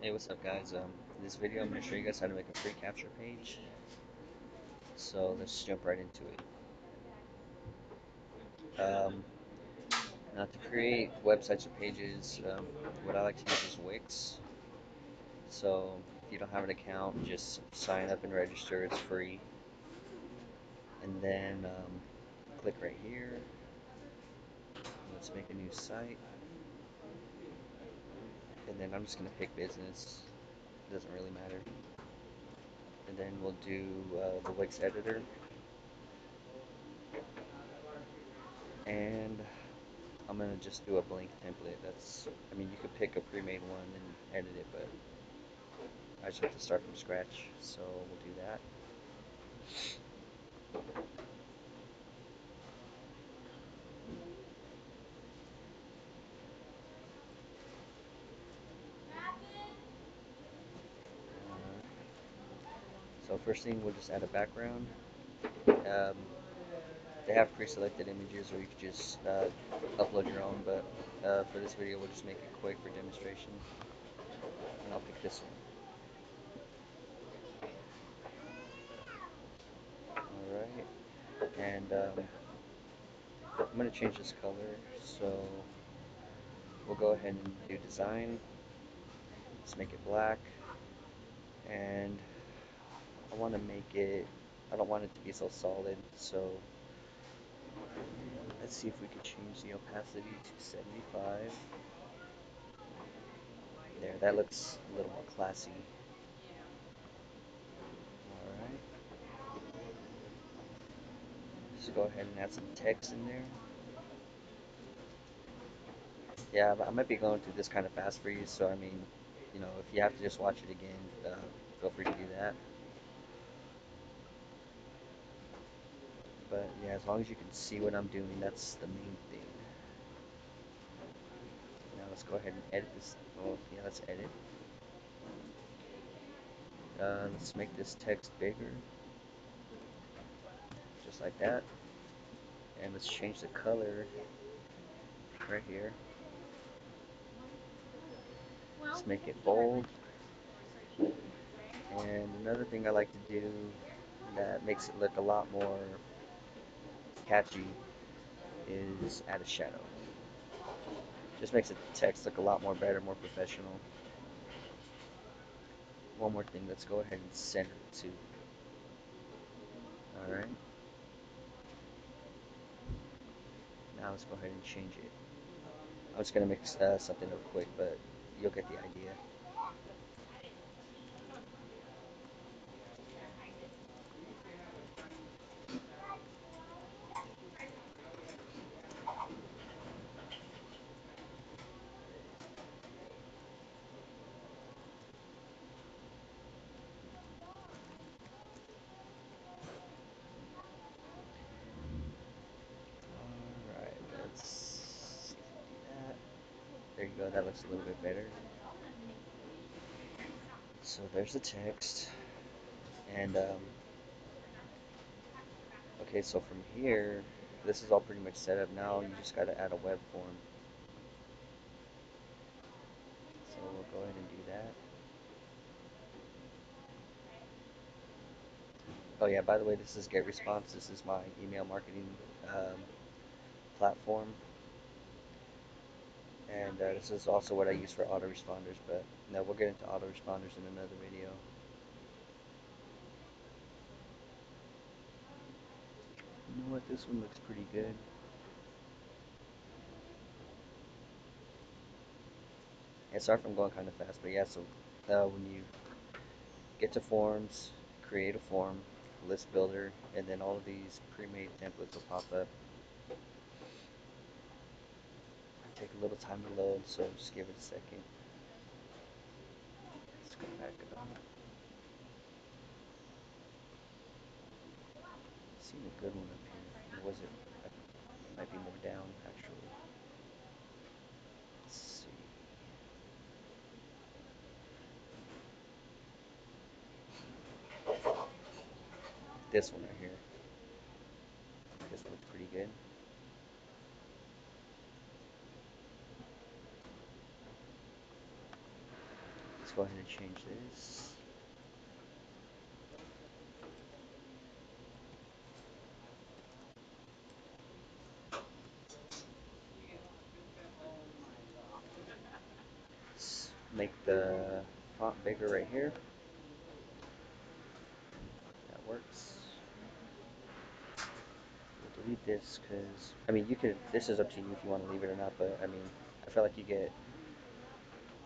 Hey, what's up guys? Um, in this video I'm going to show you guys how to make a free capture page. So let's jump right into it. Um, now to create websites or pages, um, what I like to use is Wix. So if you don't have an account, just sign up and register, it's free. And then um, click right here. Let's make a new site. And then I'm just going to pick business, doesn't really matter. And then we'll do uh, the Wix editor. And I'm gonna just do a blank template. That's, I mean, you could pick a pre-made one and edit it, but I just have to start from scratch, so we'll do that. So first thing, we'll just add a background. Um, they have pre-selected images, or you could just uh, upload your own, but uh, for this video, we'll just make it quick for demonstration. And I'll pick this one. Alright, and um, I'm going to change this color, so we'll go ahead and do design. Let's make it black, and I want to make it, I don't want it to be so solid, so let's see if we can change the opacity to 75. There, that looks a little more classy. Alright. Just go ahead and add some text in there. Yeah, I might be going through this kind of fast for you, so I mean, you know, if you have to just watch it again, uh, feel free to do that. But yeah, as long as you can see what I'm doing, that's the main thing. Now let's go ahead and edit this. Oh, yeah, let's edit. Uh, let's make this text bigger. Just like that. And let's change the color right here. Let's make it bold. And another thing I like to do that makes it look a lot more catchy is add a shadow. Just makes the text look a lot more better, more professional. One more thing, let's go ahead and center it too. Alright. Now let's go ahead and change it. I'm just going to mix uh, something real quick, but you'll get the idea. There you go, that looks a little bit better. So there's the text. And, um, okay, so from here, this is all pretty much set up now. You just got to add a web form. So we'll go ahead and do that. Oh yeah, by the way, this is GetResponse. This is my email marketing um, platform. And uh, this is also what I use for autoresponders, but no, we'll get into autoresponders in another video. You know what, this one looks pretty good. Yeah, sorry if I'm going kind of fast, but yeah, so uh, when you get to forms, create a form, list builder, and then all of these pre-made templates will pop up. Take a little time to load, so just give it a second. Let's go back up. Seen a good one up here. Or was it? It might be more down actually. Let's see. This one right here. This looks pretty good. Go ahead and change this. Let's make the font bigger right here. That works. We'll delete this because, I mean, you could, this is up to you if you want to leave it or not, but I mean, I feel like you get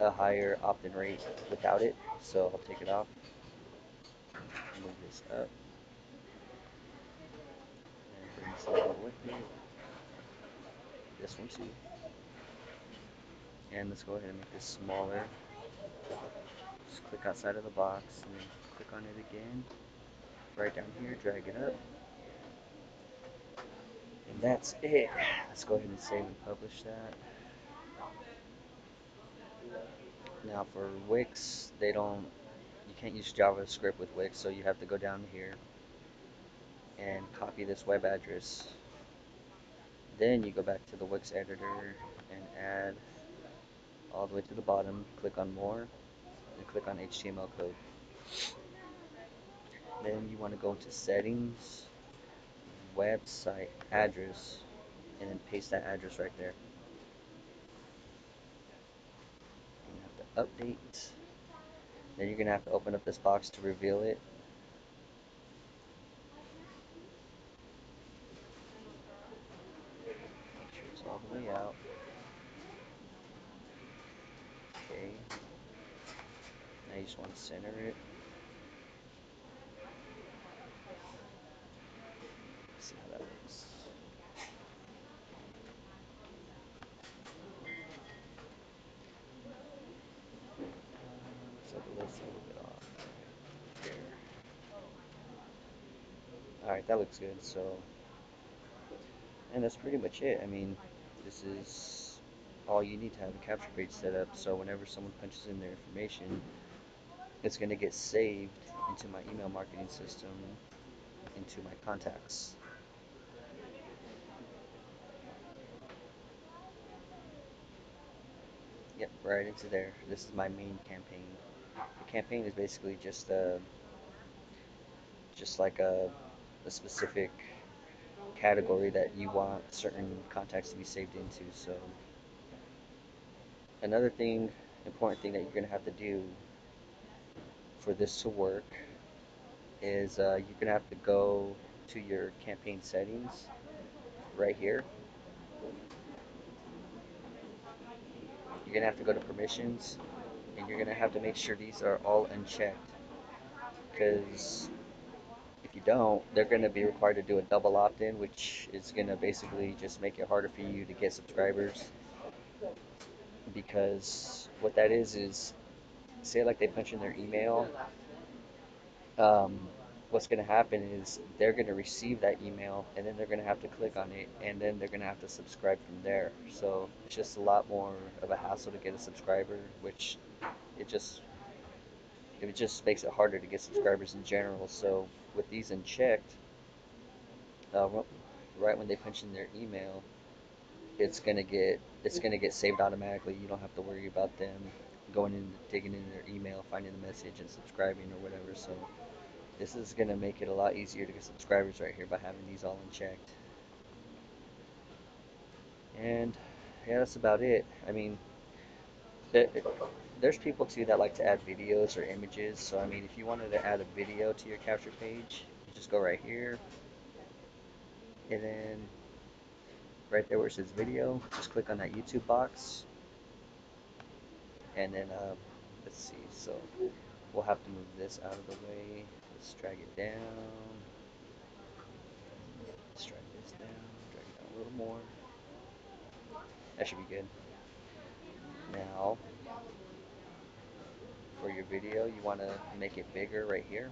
a higher opt-in rate without it, so I'll take it off. Move this up. And bring this with it. This one too. And let's go ahead and make this smaller. Just click outside of the box and click on it again. Right down here, drag it up. And that's it. Let's go ahead and save and publish that. Now for Wix, they don't, you can't use JavaScript with Wix, so you have to go down here and copy this web address. Then you go back to the Wix editor and add all the way to the bottom, click on more, and click on HTML code. Then you want to go to settings, website address, and then paste that address right there. You have to update. Then you're going to have to open up this box to reveal it. Make sure it's all the way out. Okay. Now you just want to center it. See how that looks. Looks like it looks a little bit off. There. Alright, that looks good. So, and that's pretty much it. I mean, this is all you need to have a capture page set up. So whenever someone punches in their information, it's going to get saved into my email marketing system, into my contacts. Yep, right into there. This is my main campaign. The campaign is basically just a, uh, just like a, a specific category that you want certain contacts to be saved into. So another thing, important thing that you're going to have to do for this to work is uh, you're going to have to go to your campaign settings right here. You're going to have to go to permissions and you're going to have to make sure these are all unchecked because you don't, they're going to be required to do a double opt-in, which is going to basically just make it harder for you to get subscribers. Because what that is is, say like they punch in their email, um, what's going to happen is they're going to receive that email and then they're going to have to click on it and then they're going to have to subscribe from there. So it's just a lot more of a hassle to get a subscriber, which it just it just makes it harder to get subscribers in general. So with these unchecked, uh, right when they punch in their email, it's gonna get it's gonna get saved automatically. You don't have to worry about them going in, digging in their email, finding the message, and subscribing or whatever. So this is gonna make it a lot easier to get subscribers right here by having these all unchecked. And yeah, that's about it. I mean, there's people too that like to add videos or images. So I mean, if you wanted to add a video to your capture page, just go right here, and then right there where it says video, just click on that YouTube box, and then uh, let's see. So we'll have to move this out of the way. Let's drag it down. Let's drag this down. Drag it down a little more. That should be good. Now for your video, you want to make it bigger right here.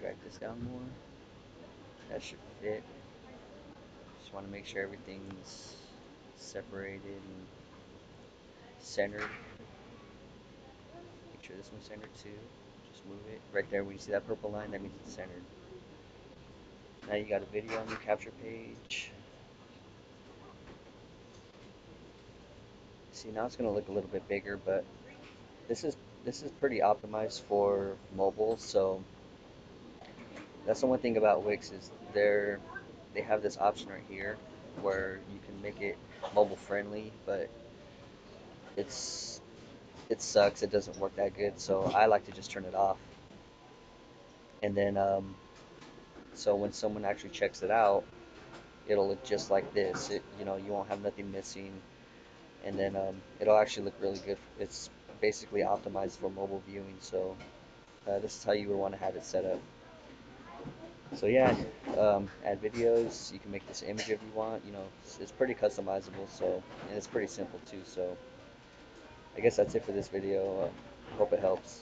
Drag this down more. That should fit. Just want to make sure everything's separated and centered. Make sure this one's centered too. Just move it. Right there, when you see that purple line, that means it's centered. Now you got a video on your capture page. See, now it's gonna look a little bit bigger, but this is this is pretty optimized for mobile, so that's the one thing about Wix is they're they have this option right here where you can make it mobile friendly, but it's it sucks. It doesn't work that good, so I like to just turn it off. And then um, so when someone actually checks it out, it'll look just like this. It, you know, you won't have nothing missing, and then um, it'll actually look really good. It's basically optimized for mobile viewing, so uh, this is how you would want to have it set up. So yeah, um, add videos. You can make this image if you want. You know, it's, it's pretty customizable. So and it's pretty simple too. So I guess that's it for this video. Uh, hope it helps.